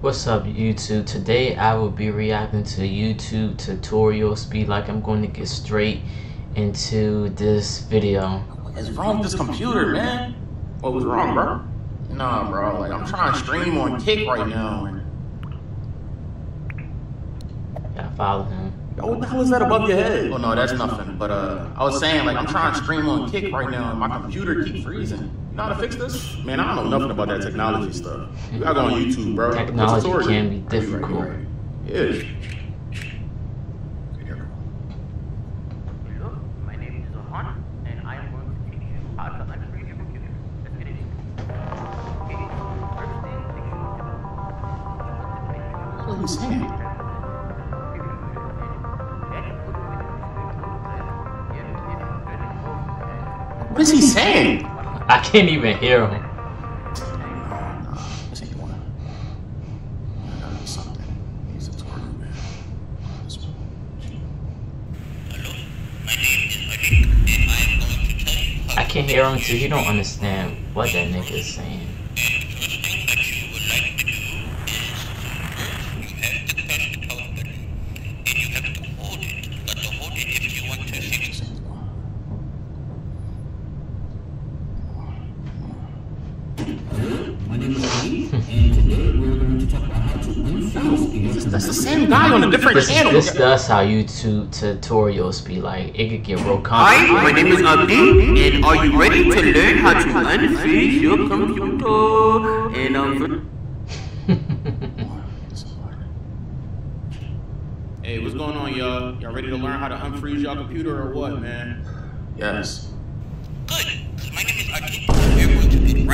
What's up YouTube? Today I will be reacting to YouTube tutorials. Be like I'm going to get straight into this video. What's wrong with this computer, man? What was wrong, bro? Nah, bro. Like I'm trying to stream on Kick right now. and- Gotta follow him. Yo, what the hell is that above your head? Oh no, that's nothing. But uh, I was saying like I'm trying to stream on Kick right now, and my computer keep freezing. You know how to fix this? Man, I don't know nothing about that technology stuff. You gotta go on YouTube, bro. Technology tutorial? can be Right, right, difficult. right. Yeah. Hello, my name is What is he saying? I can't even hear him. I can't hear him too. He don't understand what that nigga is saying. My name is Ali, and today we're going to talk about how to unfreeze That's the same guy on a different This, channel. this does how YouTube tutorials be like. It could get real complicated. Hi, my name is Abdi, and are you ready to learn how to unfreeze your computer? And um, Hey, what's going on, y'all? Y'all ready to learn how to unfreeze your computer or what, man? Yes.